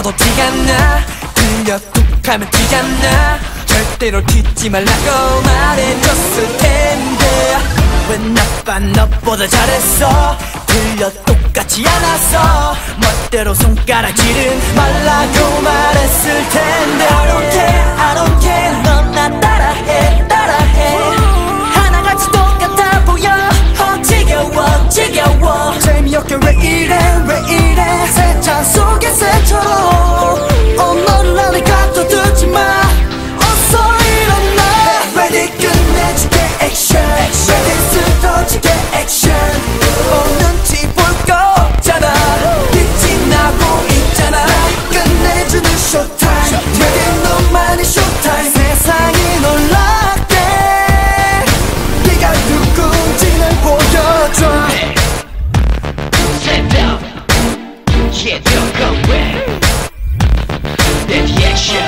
걸어도 티가 나? 근력 툭하면 티가 나? 절대로 튀지 말라고 말해줬을 텐데. 왜 나빠 너보다 잘했어. 들려 똑같이 안았어 멋대로 손가락질은 말라 쇼타임. 내겐 너만이 쇼타임. 세상이 놀랍게. 네가 누군지는 보여줘. Set up. Yeah, don't go away 내 리액션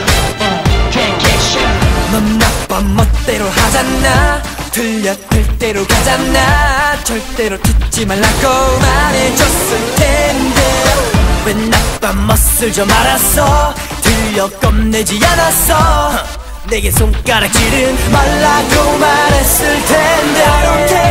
대개션 넌 나빠 멋대로 하잖아. 틀려 틀대로 가잖아. 절대로 듣지 말라고 말해줬을 텐데. 왜 나빠 멋을 좀 알았어 끌려 겁내지 않았어. 내게 손가락질은 말라고 말했을 텐데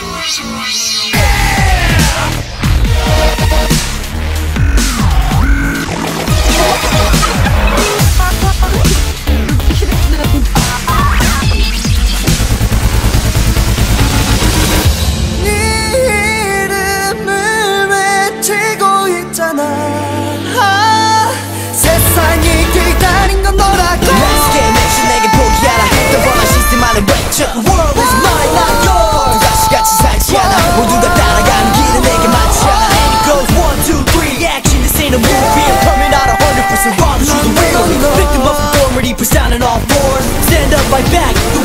おいしい。Right back.